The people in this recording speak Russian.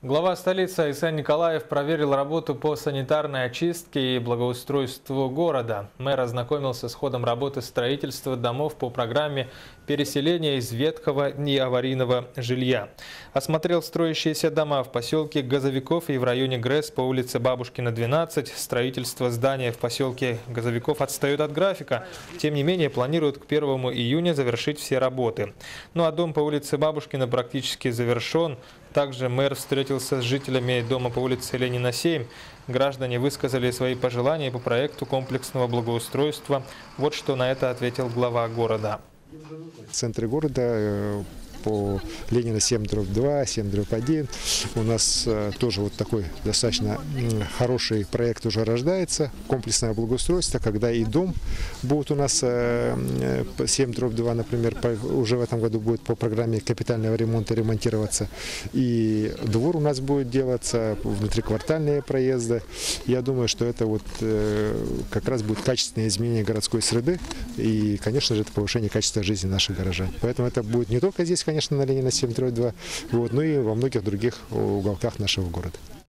Глава столицы Айсан Николаев проверил работу по санитарной очистке и благоустройству города. Мэр ознакомился с ходом работы строительства домов по программе переселения из ветхого и аварийного жилья. Осмотрел строящиеся дома в поселке Газовиков и в районе ГРЭС по улице Бабушкина, 12. Строительство здания в поселке Газовиков отстает от графика. Тем не менее, планируют к 1 июня завершить все работы. Ну а дом по улице Бабушкина практически завершен. Также мэр встретился с жителями дома по улице Ленина 7. Граждане высказали свои пожелания по проекту комплексного благоустройства. Вот что на это ответил глава города. В центре города э, по Ленина 7 дробь 2, 7 дробь 1. У нас э, тоже вот такой достаточно хороший проект уже рождается, комплексное благоустройство, когда и дом будет у нас 7 э, дробь 2, например, уже в этом году будет по программе капитального ремонта ремонтироваться, и двор у нас будет делаться, внутриквартальные проезды. Я думаю, что это вот э, как раз будет качественное изменение городской среды и, конечно же, это повышение качества жизни наших горожан. Поэтому это будет не только здесь, конечно, на Ленина 732, вот, но и во многих других уголках нашего города.